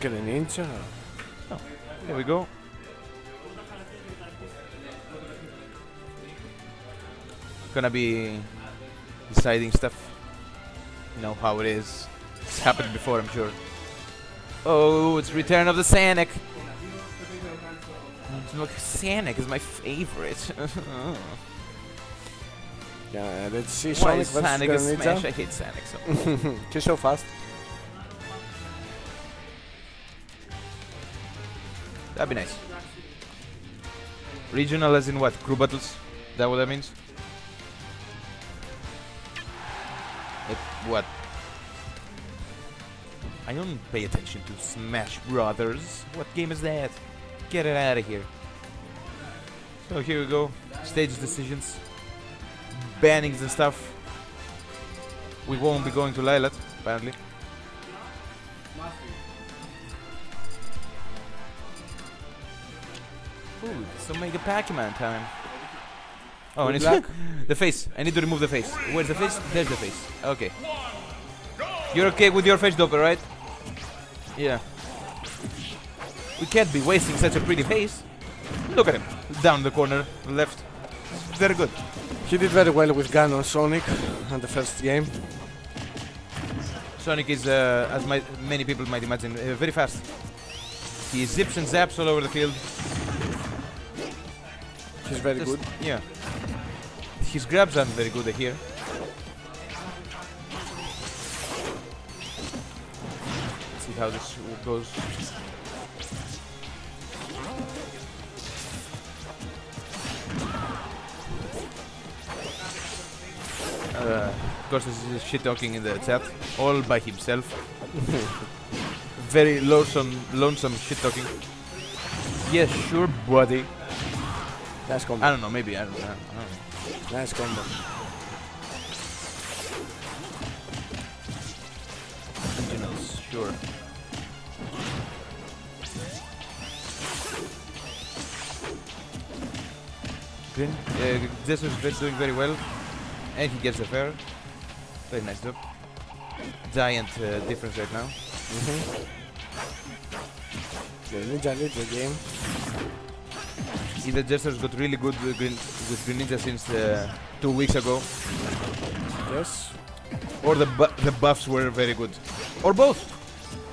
Get a ninja. Oh, Here we go. Gonna be deciding stuff. You know how it is. It's happened before, I'm sure. Oh, it's Return of the Sanic. Look, Sanic is my favorite. Yeah, let's see Why Sonic is versus Sonic a smash? I hate Sonic so He's so fast. That'd be nice. Regional as in what? Crew battles? Is that what that means? Like, what? I don't pay attention to Smash Brothers. What game is that? Get it out of here. So here we go. Stage decisions. Bannings and stuff. We won't be going to Lylat, apparently. Ooh, make a Pac-Man time. Oh, and it's the face. I need to remove the face. Where's the face? There's the face. Okay. You're okay with your face, Doppler, right? Yeah. We can't be wasting such a pretty face. Look at him. Down the corner, left. Very good. He did very well with gun on Sonic on the first game. Sonic is, uh, as many people might imagine, uh, very fast. He zips and zaps all over the field. He's very Just- good. Yeah. His grabs aren't very good here. Let's see how this goes. Uh, of course, this is shit talking in the chat, all by himself. Very lonesome, lonesome shit talking. Yeah, sure, buddy. Nice combo. I don't know, maybe I don't, I don't know. Nice combo. Sentinels, sure. Green, uh, Jesus is doing very well, and he gets the fair. Very nice job. Giant uh, difference right now. Mm-hmm. The Ninja leads the game. Either Jester's got really good with Green, with Green Ninja since uh, two weeks ago, Yes. or the bu- the buffs were very good, or both.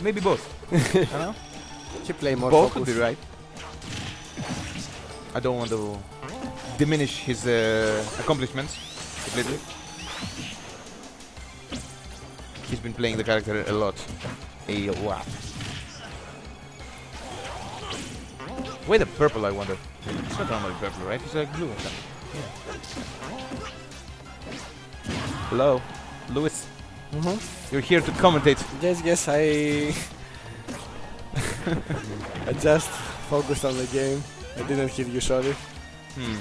Maybe both. I know. He play more Both could be right. I don't want to diminish his uh, accomplishments completely. He's been playing the character a lot. A lot. Why the purple, I wonder? It's not normally purple, right? It's like blue or something. Hello, Lewis. Mm-hmm. You're here to commentate. Yes, yes, I. I just focused on the game. I didn't hear you, sorry. Hmm.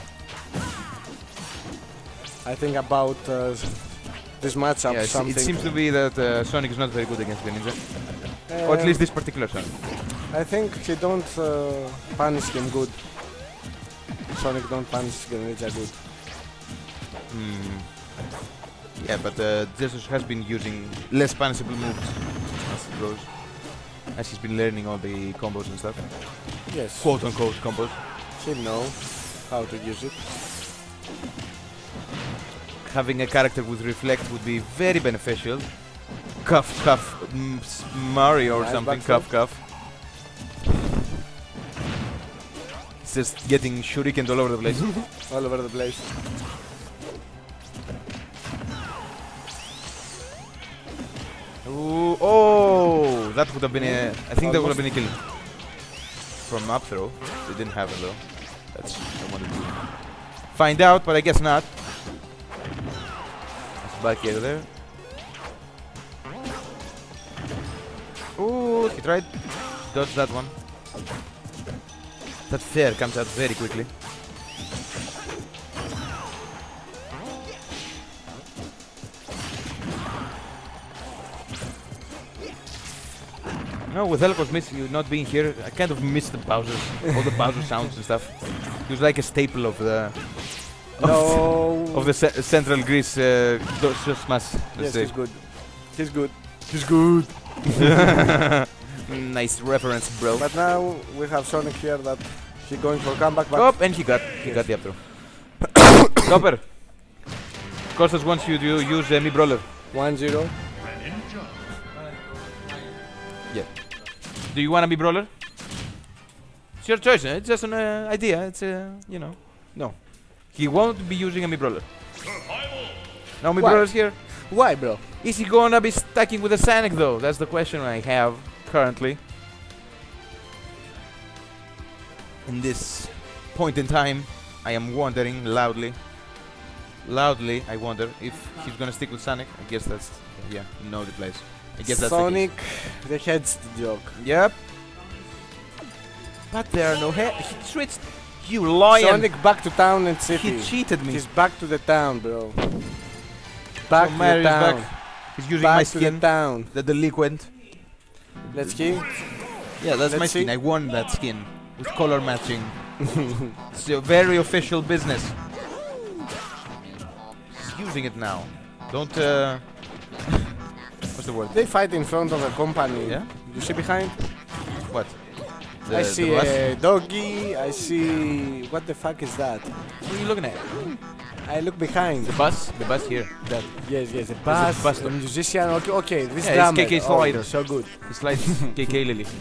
I think about uh, this matchup Yeah, it something. it seems to be that uh, Sonic is not very good against the ninja. Or at Um, least this particular Sonic. I think he don't uh, punish him good. Sonic don't punish Greninja good. Hmm. Yeah, but uh, Jesus has been using less punishable moves as it goes. As he's been learning all the combos and stuff. Yes. Quote unquote combos. He know how to use it. Having a character with reflect would be very beneficial. Cuff, cuff, Mario or Nice something. Cuff, cuff. It's just getting shuriken all over the place. All over the place. Ooh, oh, that would have been a. I think that would have been a kill. From up throw. They didn't have it though. That's I wanted to find out, but I guess not. That's back here there. Ooh, he tried. Dodge that one. That fair comes out very quickly. No, with Elkos miss you not being here, I kind of miss the Bowser, all the Bowser sounds and stuff. He was like a staple of the of, No. of the ce- Central Greece uh, Smash. Yes, say. he's good. He's good. He's good. nice reference, bro. But now we have Sonic here that he going for comeback. But Up and he got he got the up throw. Dopper. Kostas wants you to use uh, Mii Brawler. 1-0. Do you want to be brawler? It's your choice. eh? It's just an uh, idea. It's uh, you know. No, he won't be using a Mii Brawler. No me Why? brawlers here. Why, bro? Is he gonna be stacking with a Sonic though? That's the question I have currently. In this point in time, I am wondering loudly. Loudly, I wonder if he's gonna stick with Sonic. I guess that's yeah, no replies. I guess that's Sonic, the head's the joke. Yep. But there are no head. He switched. You lion. Sonic back to town and city. he cheated me. He's back to the town, bro. Back to the town. back. He's using Back my to the skin, town. the delinquent. Let's see. Yeah, that's Let's my see. skin. I won that skin with color matching. it's a very official business. He's using it now. Don't. Uh, what's the word? They fight in front of a company. Yeah. You see behind? What? The, I see bus? a doggy. I see. What the fuck is that? What are you looking at? I look behind. The bus. The bus here. That. Yes, yes, the a bass, bus the musician. Okay, okay. This Yeah, drummer. it's KK Oh, so good. It's like KK Lily.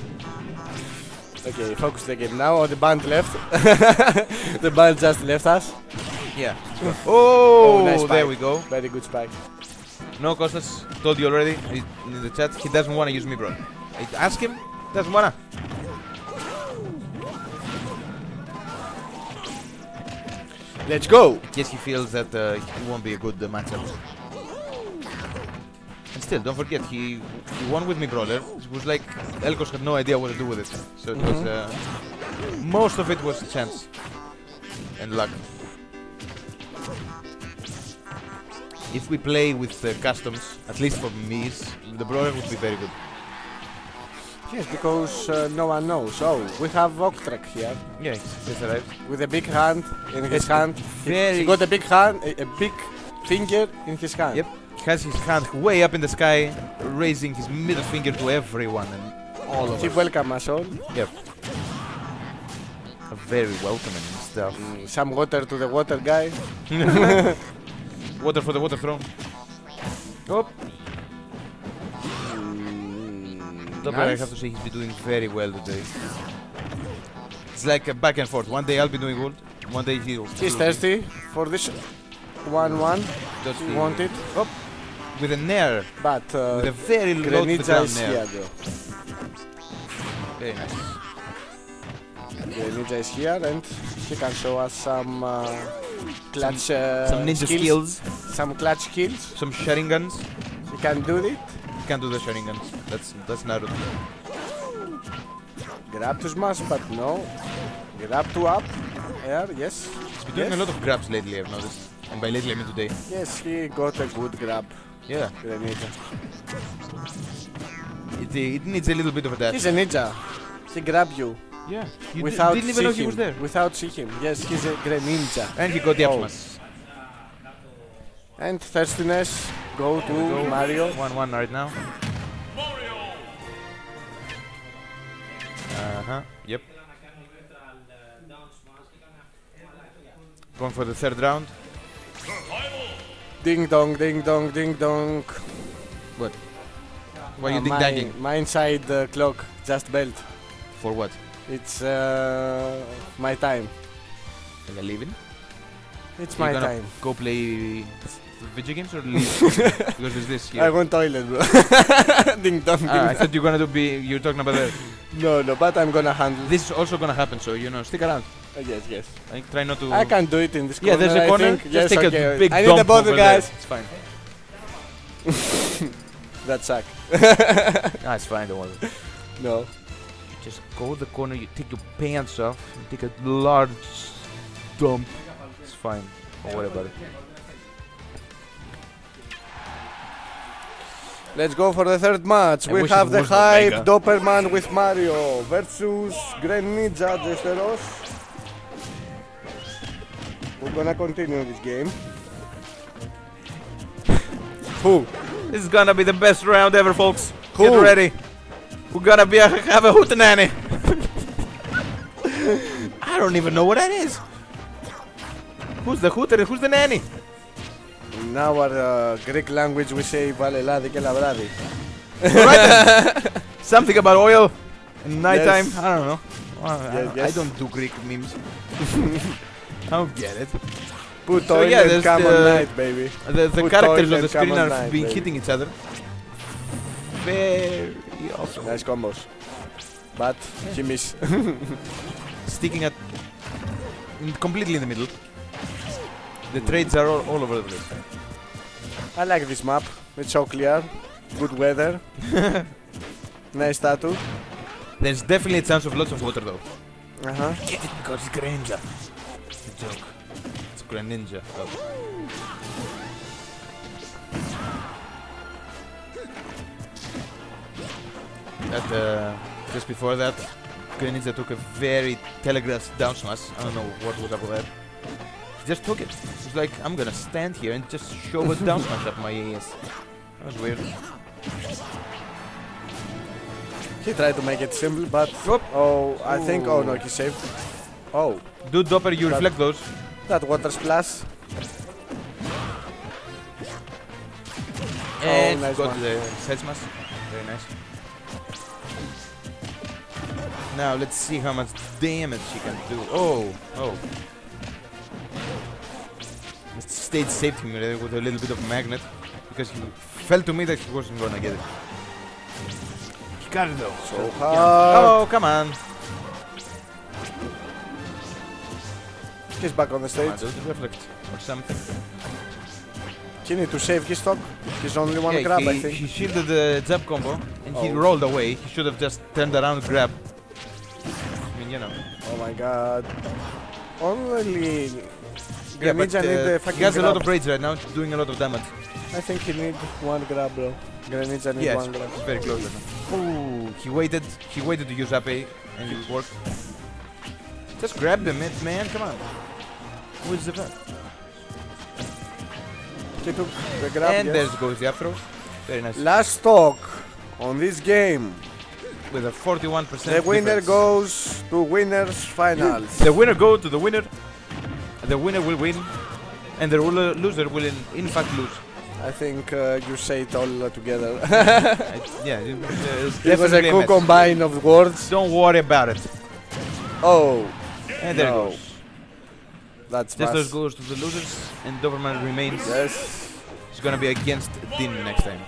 Okay, focus the game now. Oh, the band left. the band just left us. Yeah. Oh, nice there we go. Very good spike. No, Costas told you already in the chat. He doesn't want to use me, bro. I ask him. Doesn't wanna. Let's go. Guess he feels that uh, he won't be a good uh, matchup. And still, don't forget, he, he won with Mii Brawler. It was like Elkos had no idea what to do with it. So it was Mhm. uh, most of it was chance and luck. If we play with uh, customs, at least for me, the brawler would be very good. Yes, because uh, no one knows. Oh, we have Octrek here Yeah, he's arrived. with a big hand in his Yes, hand. He, very- he got a big hand, a, a big finger in his hand. Yep. He has his hand way up in the sky, raising his middle finger to everyone and all of us. welcome us all. Yep. Very welcoming and stuff. Mm, some water to the water guy. water for the water throne. Oh, Mm, Doppler, I have to say he's been doing very well today. It's like a back and forth. One day I'll be doing good, one day he'll. He's thirsty for this 1-1. Just want it, with a nair, but uh, with a very low the is nair. here though. Very nice. Greninja is here and he can show us some uh, clutch uh, Some ninja skills, Some clutch skills. some sharingans. He can do it. He can't do the sharingans. That's that's Naruto. Grab to smash, but no. Grab to up. Air, yes. He's been doing a lot of grabs lately, I've noticed. And by lately I mean today. Yes, he got a good grab. Yeah, Greninja. it, it needs a little bit of a dash. He's a ninja. He grabbed you Yeah, you without didn't even know he him. was there. Without see him. Yes, he's a Greninja. And he got the up Oh. smash. And thirstiness, go to Go. Mario. 1-1 right now. Uh-huh, yep. Going for the third round. Ding dong, ding dong, ding dong. What? Why Uh, you ding my, my inside uh, clock just belt. For what? It's uh, my time. Like a living? It's You my time. Go play video games or leave? because there's this here. I want toilet, bro. ding dong, ding Ah, I thought you're gonna do be you're talking about that. No, no, but I'm gonna handle This is also gonna happen, so you know, stick around. Uh, yes, yes. I try not to. I can do it in this Yeah, corner. there's a I corner. Just yes, take okay. a big I need the bother, over there. guys. It's fine. That suck. Ah, it's fine. Don't worry. No. Just go to the corner. You take your pants off. You take a large dump. It's fine. Don't worry about it. Let's go for the third match. I we have the hype Omega. Doppelman with Mario versus Greninja Jesteros. We're gonna continue this game. Who? This is gonna be the best round ever, folks. Get Who? ready. We're gonna be a, have a hootenanny. I don't even know what that is. Who's the hooter and who's the nanny? In our uh, Greek language we say Vale ladi και λαβράδι. Something about oil and nighttime. Yes. I don't know. Well, I, Yes, don't, I yes. don't do Greek memes. I don't get it. Put So, yeah, there's come the- night, baby. The, the characters on the screen are night, being baby. hitting each other. Very awesome. Nice combos. But he miss. Sticking at in, completely in the middle. The trades are all, all over the place. I like this map. It's so clear. Good weather. nice tattoo. There's definitely a chance of lots of water though. Uh huh. Get it because it's Greninja. It's Greninja. Oh. Uh, just before that, Greninja took a very telegraphed down smash. I don't know what was up with that. He just took it. It's like, I'm gonna stand here and just shove a down smash up my ass. That was weird. He tried to make it simple, but oh, I think oh no, he saved. Oh, Dude, Dopper, you That- reflect those. that water splash. And nice got one. the side smash. Very nice. Now let's see how much damage she can do. Oh, oh. The stage saved him uh, with a little bit of magnet because he felt to me that he wasn't gonna get it. He got it though. So hard. Oh, come on. He's back on the stage. dude, reflect or something. He need to save his stock. He's only one yeah, grab, he, I think. he shielded the jab combo and he Oh. rolled away. He should have just turned around and grabbed. I mean, you know. Oh my god. Only Yeah, but uh, the he has a lot of rage right now, doing a lot of damage. I think he need one grab, bro. Greninja need Yes, one grab. very close right now. Ooh, he waited. He waited to use Ape, and it worked. Just grab the mid, man. Come on. Who is the best? He took the grab. and yes. there goes the up throw. Very nice. Last talk on this game. With a 41%. The winner difference. goes to winners finals. The winner go to the winner. The winner will win, and the loser will in, in fact lose. I think uh, you say it all uh, together. I- yeah, it, uh, it was a definitely cool combine of words. Don't worry about it. Oh, And there No. it goes. That's goes to the losers, and Doberman remains. Yes. He's gonna be against Dean next time.